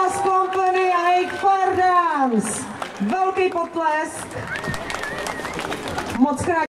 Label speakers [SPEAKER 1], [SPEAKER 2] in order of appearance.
[SPEAKER 1] Adidas Company a jejich Fardams. Velký potlesk. Moc krát.